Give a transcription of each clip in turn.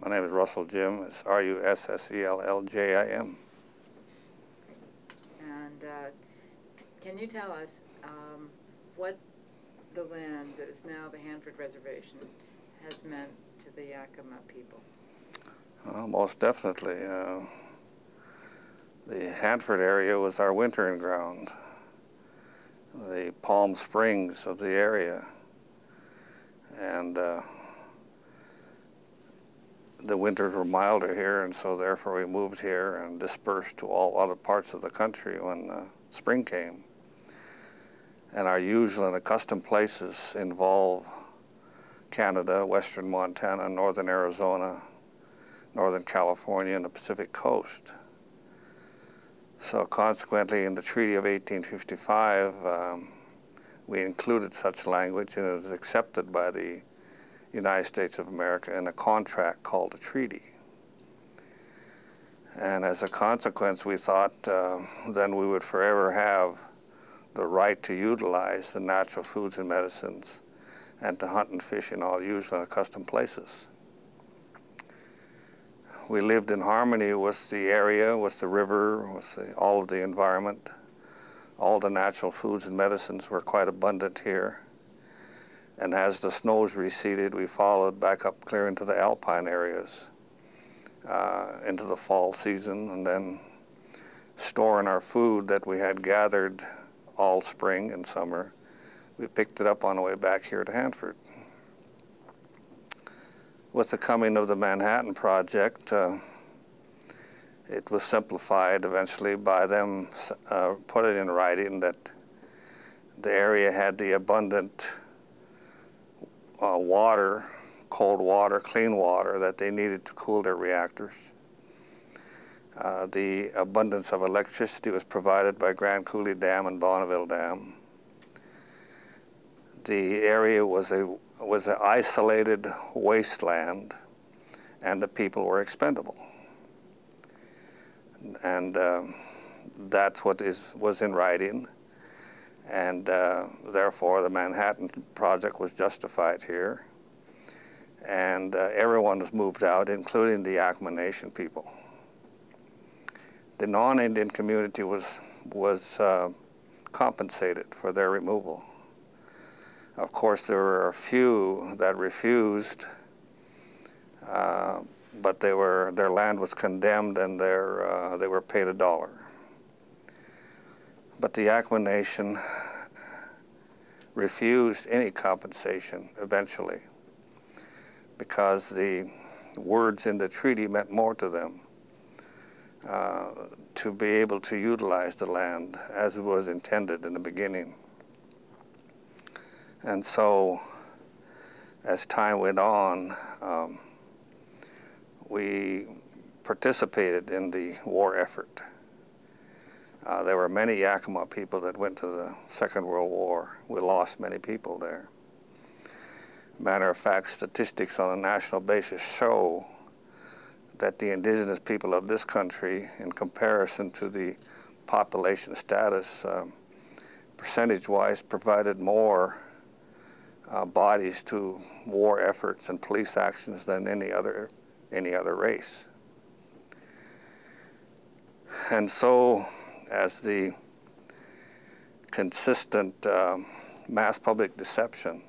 My name is Russell Jim. It's R-U-S-S-E-L-L-J-I-M. And uh, can you tell us um, what the land that is now the Hanford Reservation has meant to the Yakama people? Uh, most definitely. Uh, the Hanford area was our wintering ground, the Palm Springs of the area. And uh, the winters were milder here, and so therefore we moved here and dispersed to all other parts of the country when uh, spring came. And our usual and accustomed places involve Canada, western Montana, northern Arizona, northern California, and the Pacific coast. So consequently, in the Treaty of 1855, um, we included such language and it was accepted by the United States of America in a contract called a treaty. And as a consequence, we thought uh, then we would forever have the right to utilize the natural foods and medicines and to hunt and fish in all usual and accustomed places. We lived in harmony with the area, with the river, with the, all of the environment. All the natural foods and medicines were quite abundant here. And as the snows receded, we followed back up clear into the alpine areas, uh, into the fall season, and then storing our food that we had gathered all spring and summer. We picked it up on the way back here to Hanford. With the coming of the Manhattan Project, uh, it was simplified eventually by them uh, put it in writing that the area had the abundant uh, water, cold water, clean water that they needed to cool their reactors. Uh, the abundance of electricity was provided by Grand Coulee Dam and Bonneville Dam. The area was a was an isolated wasteland, and the people were expendable. And um, that's what is was in writing and uh, therefore the Manhattan Project was justified here. And uh, everyone was moved out, including the Yakama Nation people. The non-Indian community was, was uh, compensated for their removal. Of course, there were a few that refused, uh, but they were, their land was condemned and their, uh, they were paid a dollar. But the Yakama Nation refused any compensation eventually because the words in the treaty meant more to them uh, to be able to utilize the land as it was intended in the beginning. And so as time went on, um, we participated in the war effort. Uh, there were many Yakama people that went to the Second World War. We lost many people there. Matter of fact, statistics on a national basis show that the indigenous people of this country, in comparison to the population status, um, percentage-wise, provided more uh, bodies to war efforts and police actions than any other any other race. And so as the consistent um, mass public deception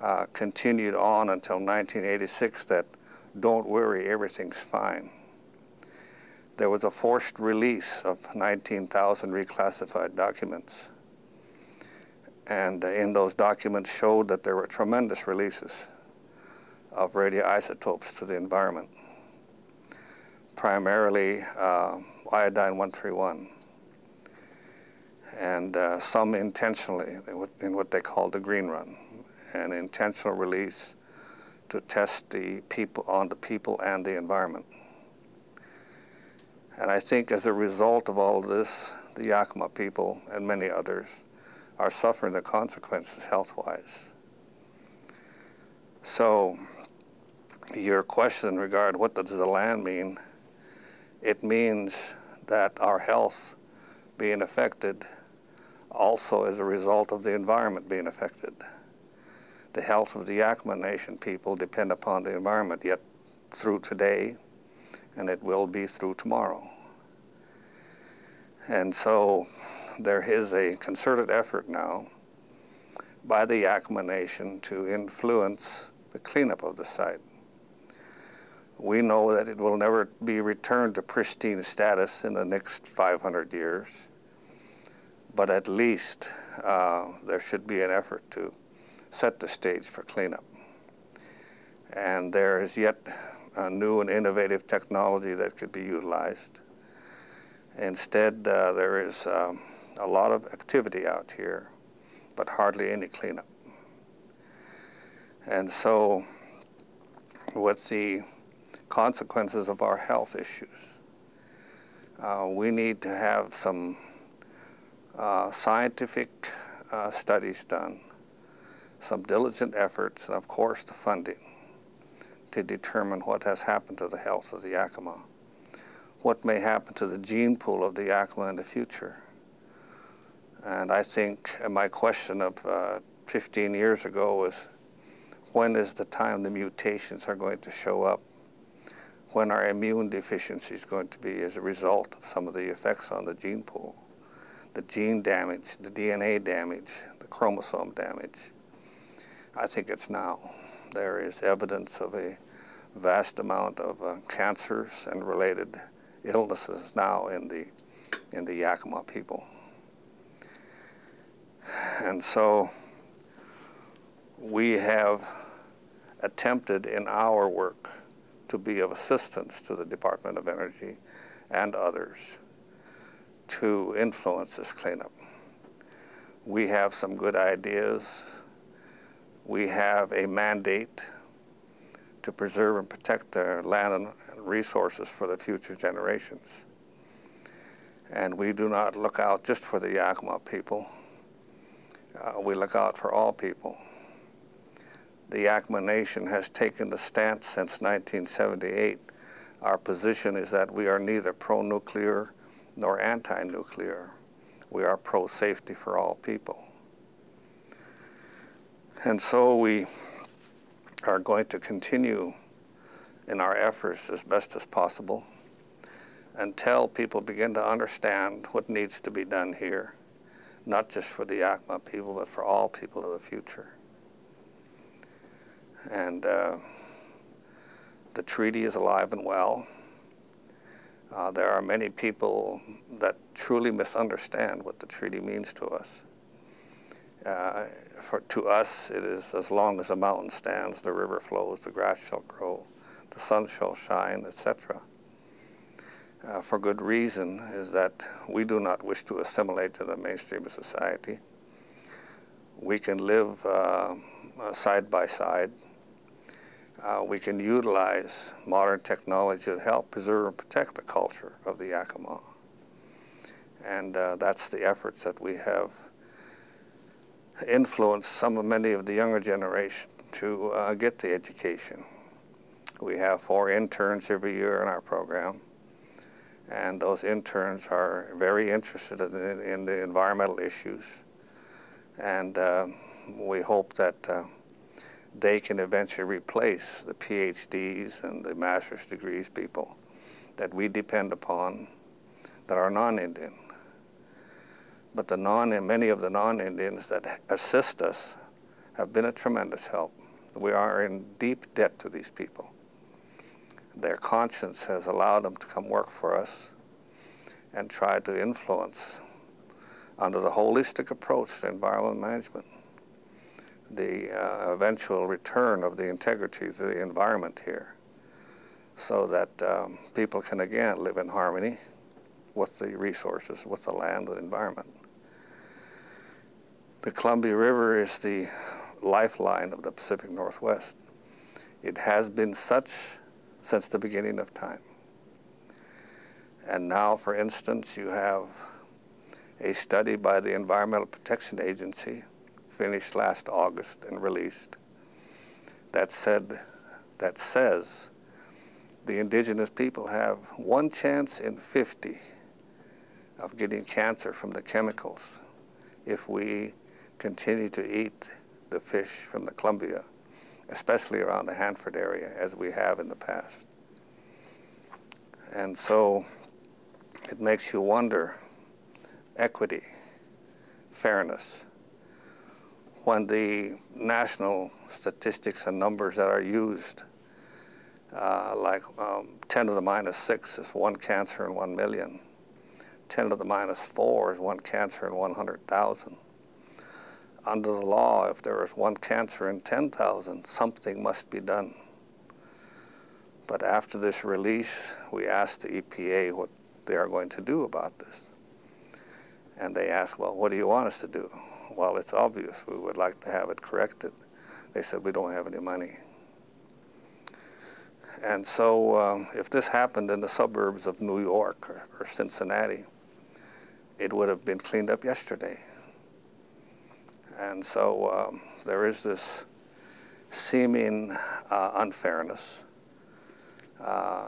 uh, continued on until 1986 that don't worry, everything's fine. There was a forced release of 19,000 reclassified documents. And uh, in those documents showed that there were tremendous releases of radioisotopes to the environment, primarily uh, iodine 131, and uh, some intentionally in what they call the green run, an intentional release to test the people on the people and the environment. And I think as a result of all of this, the Yakama people and many others are suffering the consequences health-wise. So your question regarding what does the land mean, it means that our health being affected also as a result of the environment being affected. The health of the Yakama Nation people depend upon the environment, yet through today, and it will be through tomorrow. And so there is a concerted effort now by the Yakama Nation to influence the cleanup of the site. We know that it will never be returned to pristine status in the next 500 years, but at least uh, there should be an effort to set the stage for cleanup. And there is yet a new and innovative technology that could be utilized. Instead, uh, there is um, a lot of activity out here, but hardly any cleanup. And so, with the consequences of our health issues, uh, we need to have some uh, scientific uh, studies done, some diligent efforts, and of course the funding to determine what has happened to the health of the Yakama, what may happen to the gene pool of the Yakama in the future. And I think my question of uh, 15 years ago was, when is the time the mutations are going to show up? When our immune deficiency is going to be as a result of some of the effects on the gene pool? The gene damage, the DNA damage, the chromosome damage. I think it's now. There is evidence of a vast amount of uh, cancers and related illnesses now in the, in the Yakama people. And so we have attempted in our work to be of assistance to the Department of Energy and others to influence this cleanup. We have some good ideas. We have a mandate to preserve and protect their land and resources for the future generations. And we do not look out just for the Yakama people. Uh, we look out for all people. The Yakama Nation has taken the stance since 1978. Our position is that we are neither pro-nuclear nor anti-nuclear. We are pro-safety for all people. And so we are going to continue in our efforts as best as possible until people begin to understand what needs to be done here, not just for the Yakama people, but for all people of the future. And uh, the treaty is alive and well. Uh, there are many people that truly misunderstand what the treaty means to us. Uh, for, to us, it is as long as the mountain stands, the river flows, the grass shall grow, the sun shall shine, etc. Uh, for good reason is that we do not wish to assimilate to the mainstream of society. We can live uh, side by side. Uh, we can utilize modern technology to help preserve and protect the culture of the Yakama. And uh, that's the efforts that we have influenced some of many of the younger generation to uh, get the education. We have four interns every year in our program, and those interns are very interested in, in the environmental issues, and uh, we hope that uh, they can eventually replace the PhDs and the master's degrees people that we depend upon that are non-Indian. But the non, many of the non-Indians that assist us have been a tremendous help. We are in deep debt to these people. Their conscience has allowed them to come work for us and try to influence under the holistic approach to environmental management the uh, eventual return of the integrity to the environment here so that um, people can again live in harmony with the resources, with the land, the environment. The Columbia River is the lifeline of the Pacific Northwest. It has been such since the beginning of time. And now, for instance, you have a study by the Environmental Protection Agency, finished last August and released, that said, that says the indigenous people have one chance in 50 of getting cancer from the chemicals if we continue to eat the fish from the Columbia especially around the Hanford area, as we have in the past. And so it makes you wonder equity, fairness. When the national statistics and numbers that are used, uh, like um, 10 to the minus 6 is one cancer in 1 million, 10 to the minus 4 is one cancer in 100,000. Under the law, if there is one cancer in 10,000, something must be done. But after this release, we asked the EPA what they are going to do about this. And they asked, well, what do you want us to do? Well, it's obvious. We would like to have it corrected. They said, we don't have any money. And so um, if this happened in the suburbs of New York or, or, Cincinnati, it would have been cleaned up yesterday. And so um, there is this seeming uh, unfairness, uh,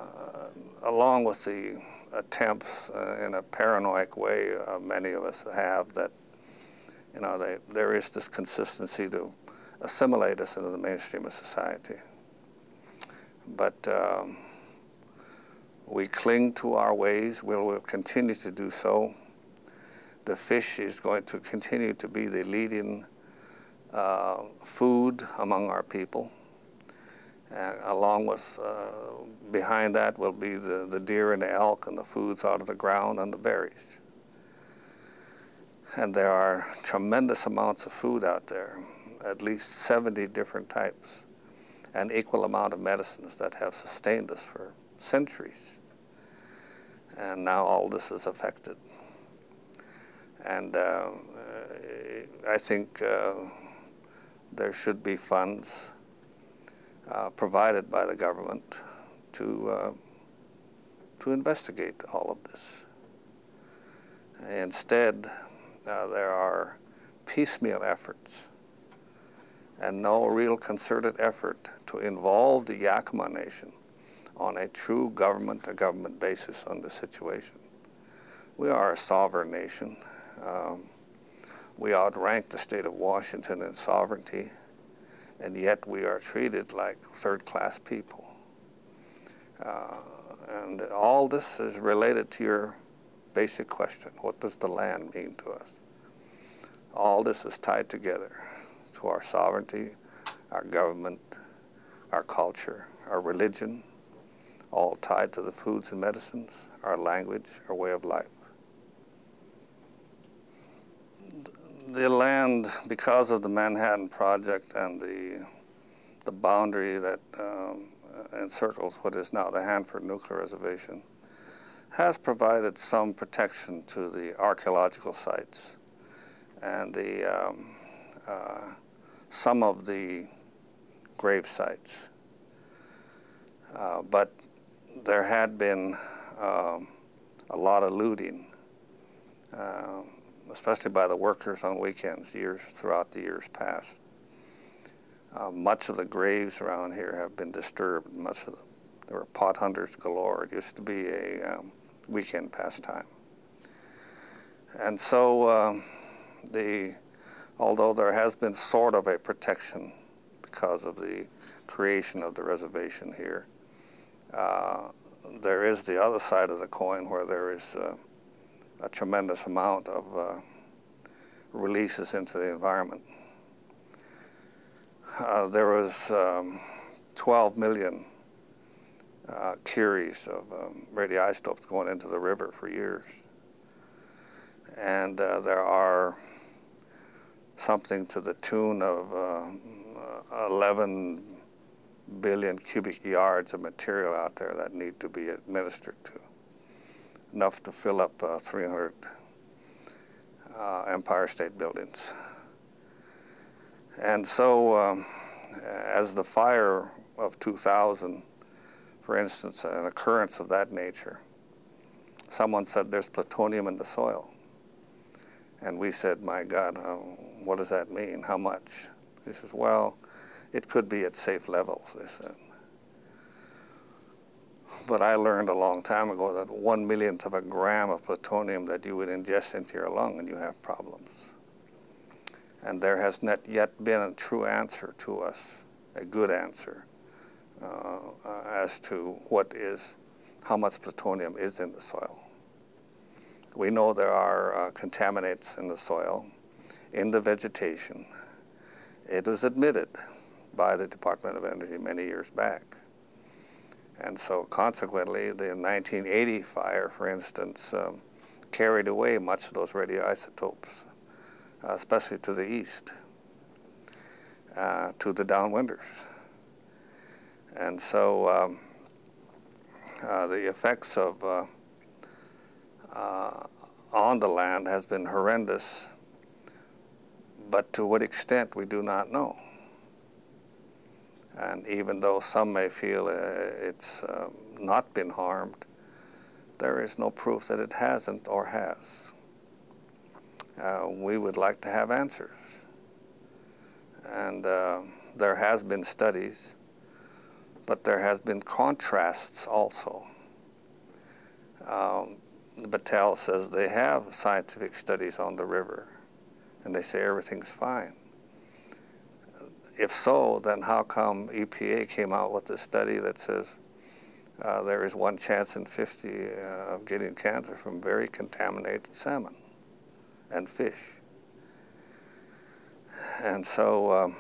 along with the attempts uh, in a paranoid way uh, many of us have that, you know, they, there is this consistency to assimilate us into the mainstream of society. But um, we cling to our ways. We'll, we'll continue to do so. The fish is going to continue to be the leading uh, food among our people. Uh, along with, uh, behind that will be the, the deer and the elk and the foods out of the ground and the berries. And there are tremendous amounts of food out there, at least 70 different types, and equal amount of medicines that have sustained us for centuries. And now all this is affected. And uh, I think uh, there should be funds uh, provided by the government to, uh, to investigate all of this. Instead, uh, there are piecemeal efforts and no real concerted effort to involve the Yakama Nation on a true government-to-government basis on the situation. We are a sovereign nation. Um, we outrank the state of Washington in sovereignty and yet we are treated like third-class people. Uh, and all this is related to your basic question, what does the land mean to us? All this is tied together to our sovereignty, our government, our culture, our religion, all tied to the foods and medicines, our language, our way of life. the land, because of the Manhattan Project and the, the boundary that um, encircles what is now the Hanford Nuclear Reservation, has provided some protection to the archaeological sites and the, um, uh, some of the grave sites. Uh, but there had been um, a lot of looting. Uh, especially by the workers on weekends years throughout the years past. Uh, much of the graves around here have been disturbed. Much of the, there were pot hunters galore. It used to be a um, weekend pastime. And so um, the, although there has been sort of a protection because of the creation of the reservation here, uh, there is the other side of the coin where there is uh, a tremendous amount of uh, releases into the environment. Uh, there was um, 12 million uh, curies of um, radioisotopes going into the river for years. And uh, there are something to the tune of uh, 11 billion cubic yards of material out there that need to be administered to enough to fill up uh, 300 uh, Empire State buildings. And so um, as the fire of 2000, for instance, an occurrence of that nature, someone said there's plutonium in the soil. And we said, my God, uh, what does that mean? How much? He says, well, it could be at safe levels, they said. But I learned a long time ago that one millionth of a gram of plutonium that you would ingest into your lung and you have problems. And there has not yet been a true answer to us a good answer as to what is, how much plutonium is in the soil. We know there are uh, contaminants in the soil, in the vegetation. It was admitted by the Department of Energy many years back. And so consequently, the 1980 fire, for instance, um, carried away much of those radioisotopes, uh, especially to the east, uh, to the downwinders. And so um, uh, the effects of uh, uh, on the land has been horrendous, but to what extent we do not know. And even though some may feel uh, it's um, not been harmed, there is no proof that it hasn't or has. Uh, we would like to have answers. And uh, there has been studies, but there has been contrasts also. Um, Battelle says they have scientific studies on the river, and they say everything's fine. If so, then how come EPA came out with a study that says uh, there is one chance in 50 uh, of getting cancer from very contaminated salmon and fish? And so um,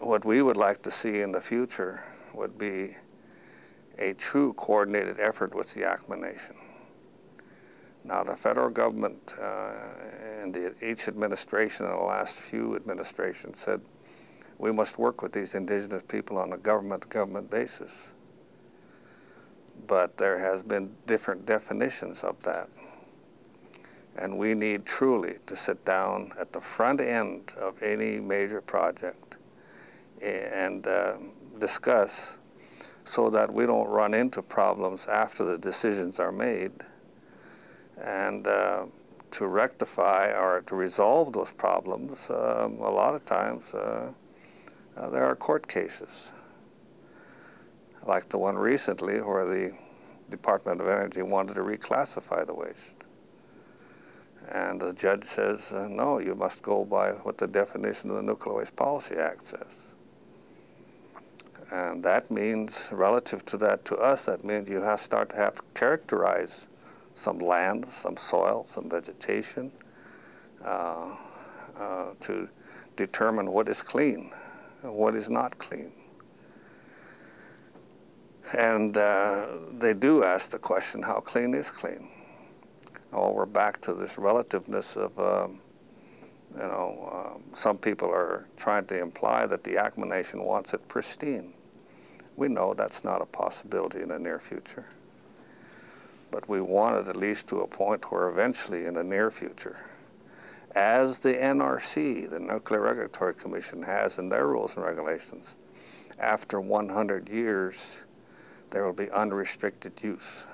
what we would like to see in the future would be a true coordinated effort with the Yakama Nation. Now, the federal government uh, and the, each administration in the last few administrations said we must work with these indigenous people on a government-to-government basis. But there has been different definitions of that. And we need truly to sit down at the front end of any major project and uh, discuss so that we don't run into problems after the decisions are made. And uh, to rectify or to resolve those problems, um, a lot of times uh, uh, there are court cases, like the one recently where the Department of Energy wanted to reclassify the waste. And the judge says, uh, no, you must go by what the definition of the Nuclear Waste Policy Act says. And that means, relative to that, to us, that means you have to start to have characterize some land, some soil, some vegetation uh, uh, to determine what is clean and what is not clean. And uh, they do ask the question, how clean is clean? Oh, we're back to this relativeness of, um, you know, um, some people are trying to imply that the Yakama Nation wants it pristine. We know that's not a possibility in the near future. But we want it at least to a point where eventually in the near future, as the NRC, the Nuclear Regulatory Commission, has in their rules and regulations, after 100 years, there will be unrestricted use.